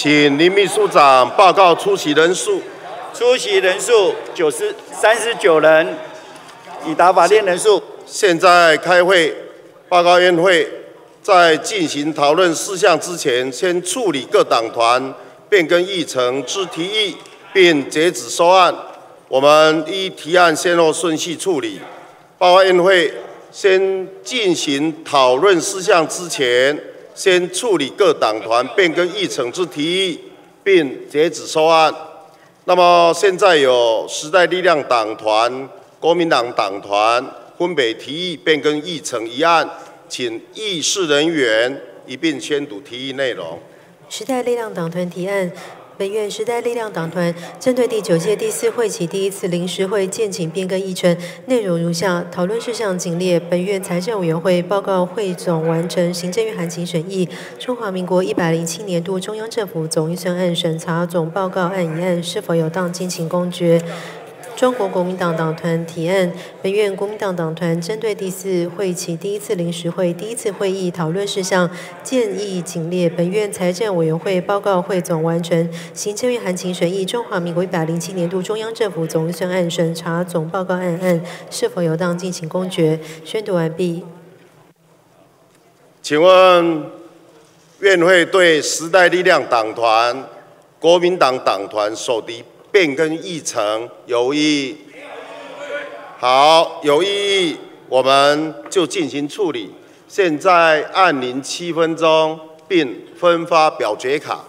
请林秘书长报告出席人数。出席人数九十三十九人，已达法定人数。现在开会，报告院会在进行讨论事项之前，先处理各党团变更议程之提议，并截止收案。我们依提案先后顺序处理。报告院会先进行讨论事项之前，先处理各党团变更议程之提议，并截止收案。那么现在有时代力量党团、国民党党团分别提议变更议程一案，请议事人员一并宣读提议内容。时代力量党团提案。本院时代力量党团针对第九届第四会期第一次临时会建请变更议程，内容如下：讨论事项仅列。本院财政委员会报告汇总完成行政院函请审议，中华民国一百零七年度中央政府总预算案审查总报告案一案是否有当进行公决。中国国民党党团提案，本院国民党党团针对第四会期第一次临时会第一次会议讨论事项，建议仅列。本院财政委员会报告汇总完成，行政院函请审议中华民国一百零七年度中央政府总预算案审查总报告案案是否有当进行公决？宣读完毕。请问院会对时代力量党团、国民党党团受敌？变更议程有异议，好，有异议，我们就进行处理。现在按铃七分钟，并分发表决卡。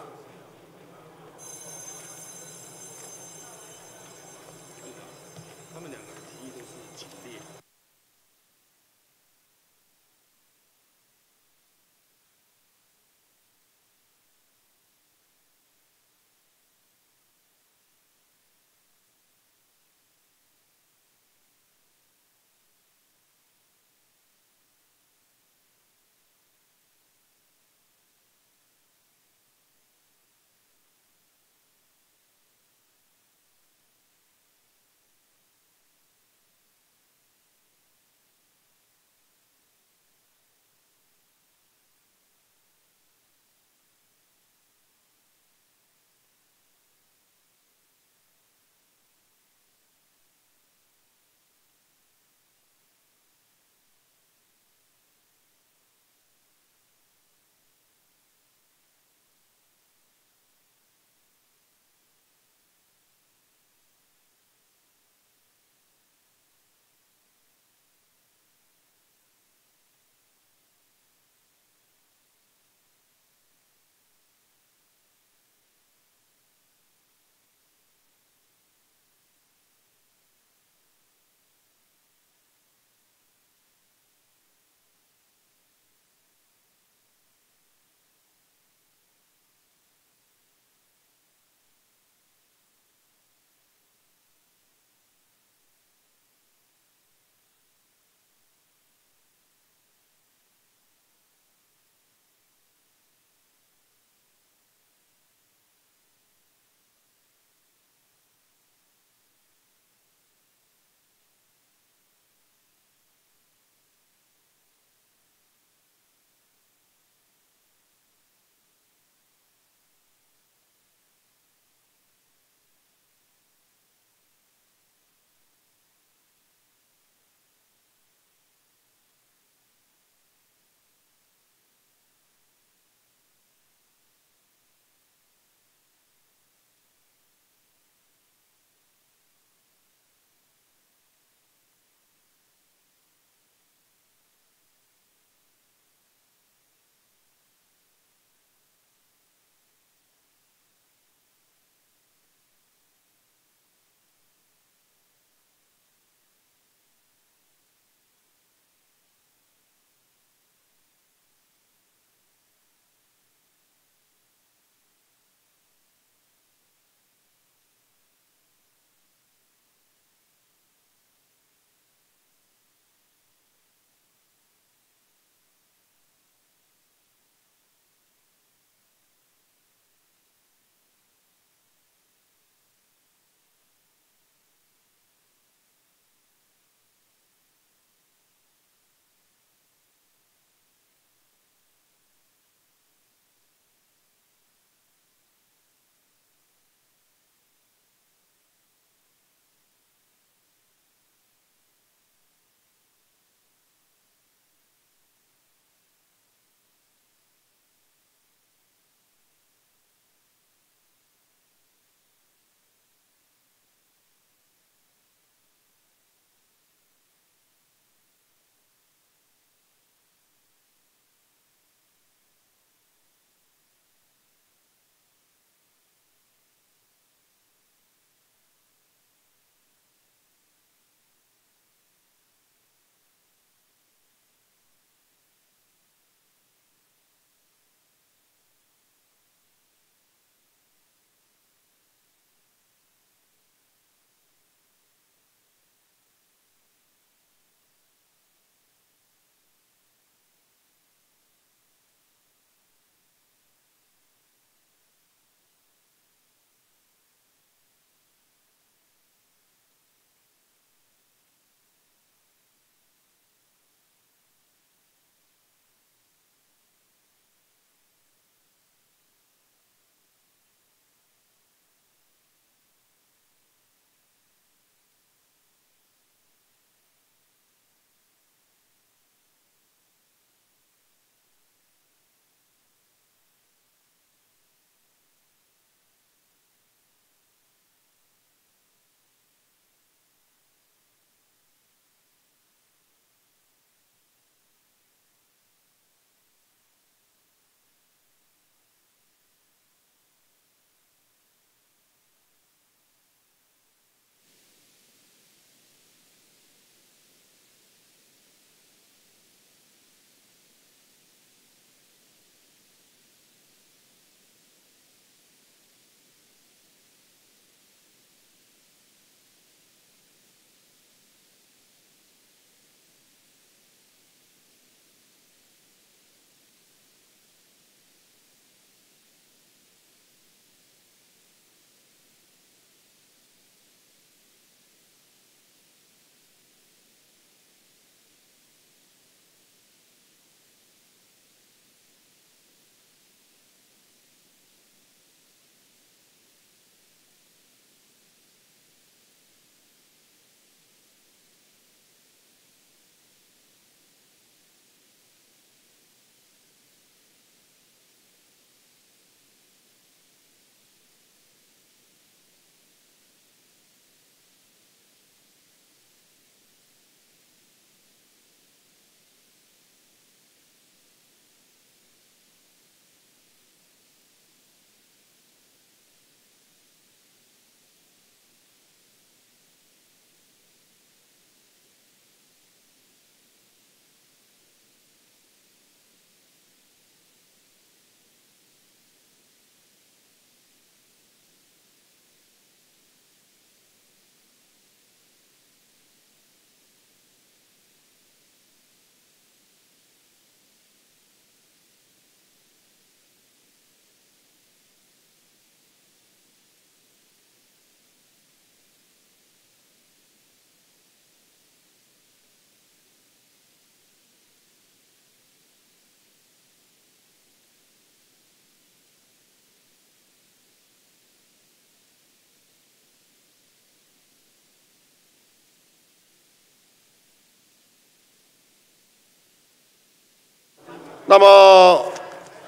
那么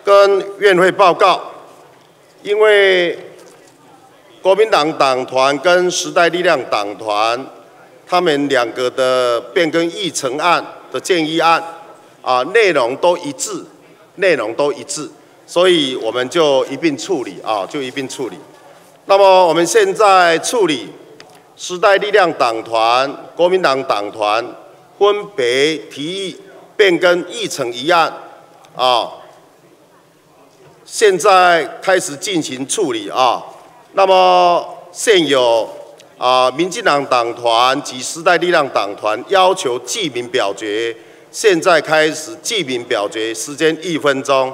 跟院会报告，因为国民党党团跟时代力量党团，他们两个的变更议程案的建议案，啊，内容都一致，内容都一致，所以我们就一并处理啊，就一并处理。那么我们现在处理时代力量党团、国民党党团分别提议变更议程一案。啊，现在开始进行处理啊。那么现有啊，民进党党团及时代力量党团要求记名表决，现在开始记名表决，时间一分钟。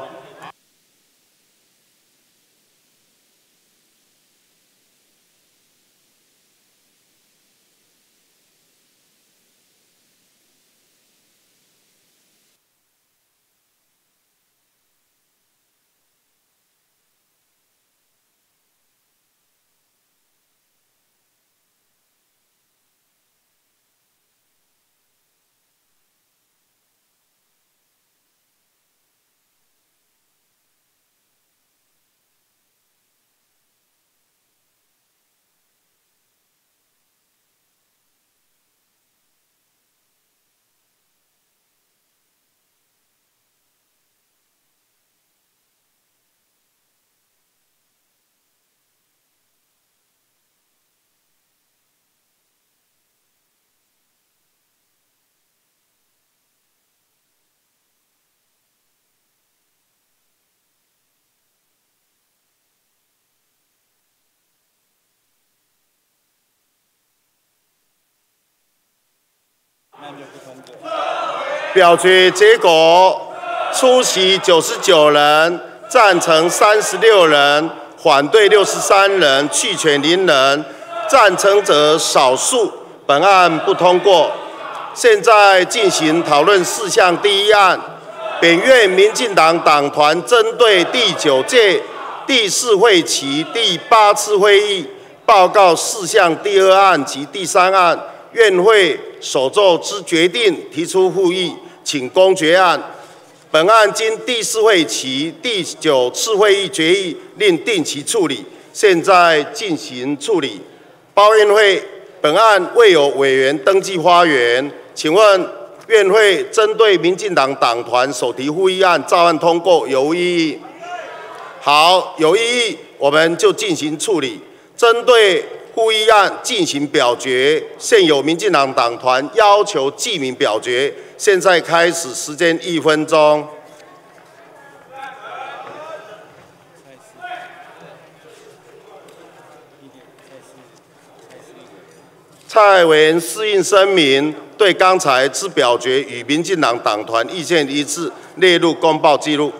表决结果：出席九十九人，赞成三十六人，反对六十三人，弃权零人。赞成者少数，本案不通过。现在进行讨论事项第一案：本院民进党党团针对第九届第四会期第八次会议报告事项第二案及第三案。院会所作之决定，提出复议，请公决案。本案经第四会期第九次会议决议，另定期处理，现在进行处理。包院会本案未有委员登记发言，请问院会针对民进党党团所提复议案，照案通过有无异议？好，有异议，我们就进行处理。针对复议案进行表决，现有民进党党团要求记名表决，现在开始，时间一分钟。蔡文适应声明，对刚才之表决与民进党党团意见一致，列入公报记录。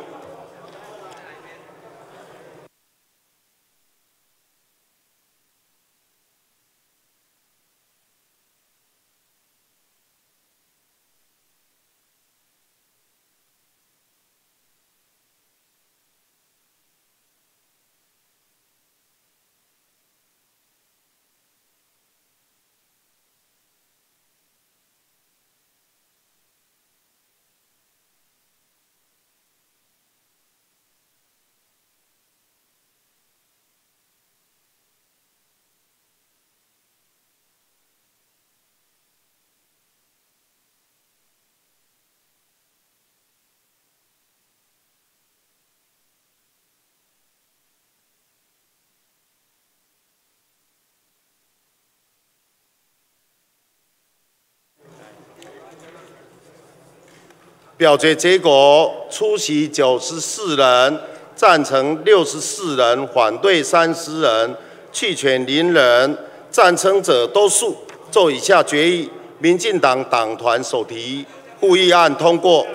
表决结果：出席九十四人，赞成六十四人，反对三十人，弃权零人。赞成者多数，做以下决议：民进党党团首提复议案通过。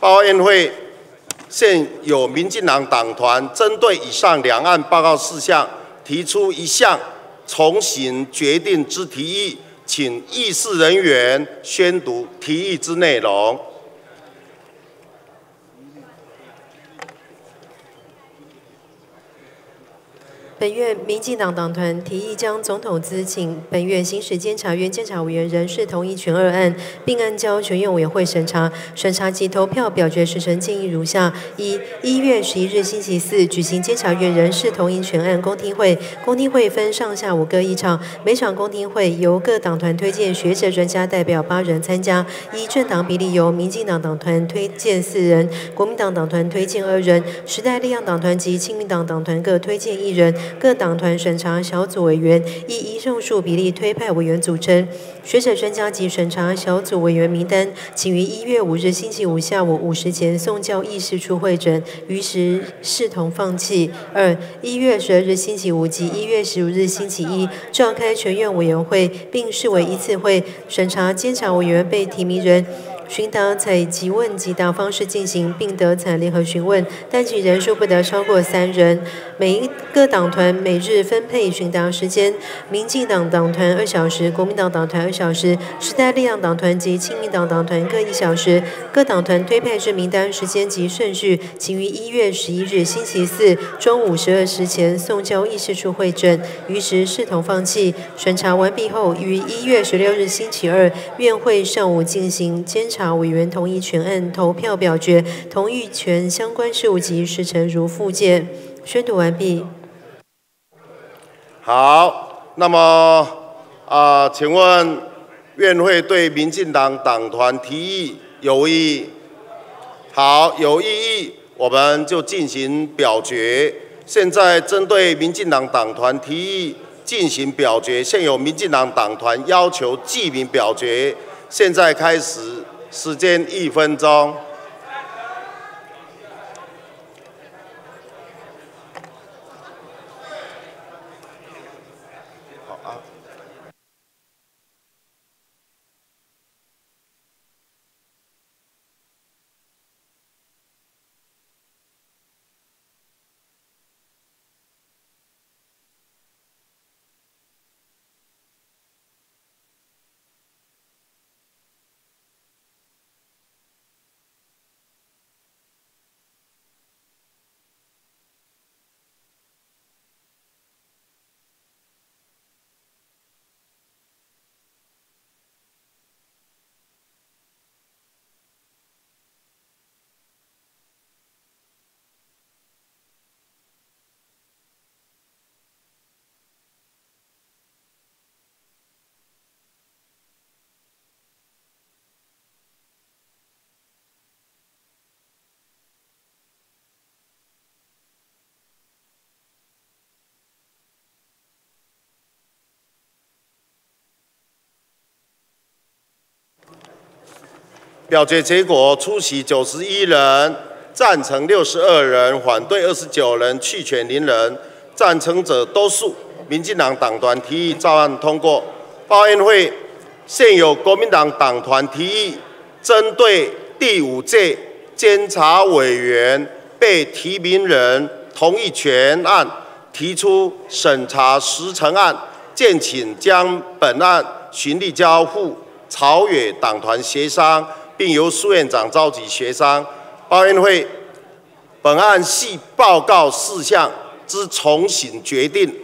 报院会现有民进党党团针对以上两案报告事项，提出一项重新决定之提议，请议事人员宣读提议之内容。本院民进党党团提议将总统资请本院行使监察院监察委员人事同意权二案，并案交全院委员会审查。审查及投票表决时程建议如下：一、一月十一日星期四举行监察院人事同意权案公听会，公听会分上下午各一场，每场公听会由各党团推荐学者专家代表八人参加，依政党比例由民进党党团推荐四人，国民党党团推荐二人，时代力量党团及亲民党党团各推荐一人。各党团审查小组委员依依胜数比例推派委员组成，学者专家及审查小组委员名单，请于一月五日星期五下午五时前送交议事处会诊，于时视同放弃。二、一月十二日星期五及一月十五日星期一召开全院委员会，并视为一次会，审查监察委员被提名人。询答采即问即答方式进行，并得采联合询问，但其人数不得超过三人。每一个党团每日分配询答时间：民进党党团二小时，国民党党团二小时，时代力量党团及亲民党党团各一小时。各党团推派至名单时间及顺序，请于一月十一日星期四中午十二时前送交议事处会诊，于时视同放弃。审查完毕后，于一月十六日星期二院会上午进行监察。查委员同意全案投票表决，同意权相关事务及时程如附件。宣读完毕。好，那么啊，请问院会对民进党党团提议有异议？好，有异议，我们就进行表决。现在针对民进党党团提议进行表决，现有民进党党团要求记名表决，现在开始。时间一分钟。表决结果：出席九十一人，赞成六十二人，反对二十九人，弃权零人。赞成者多数。民进党党团提议照案通过。报院会现有国民党党团提议，针对第五届监察委员被提名人同意权案，提出审查时程案，建请将本案循例交付朝野党团协商。并由苏院长召集协商。报院会本案系报告事项之重新决定，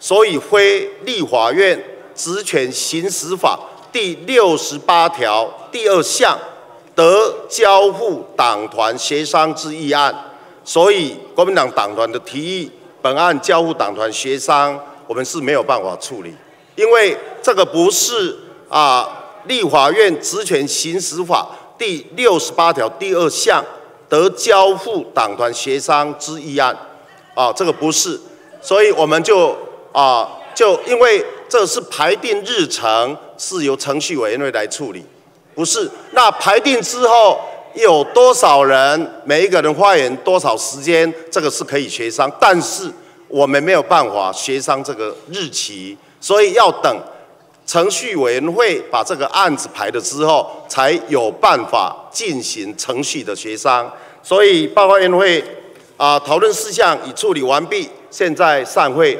所以非立法院职权行使法第六十八条第二项得交付党团协商之议案。所以国民党党团的提议，本案交付党团协商，我们是没有办法处理，因为这个不是啊。立法院职权行使法第六十八条第二项得交付党团协商之议案，啊，这个不是，所以我们就啊，就因为这是排定日程是由程序委员会来处理，不是。那排定之后有多少人，每一个人发言多少时间，这个是可以协商，但是我们没有办法协商这个日期，所以要等。程序委员会把这个案子排了之后，才有办法进行程序的协商。所以报告委员会啊，讨论事项已处理完毕，现在散会。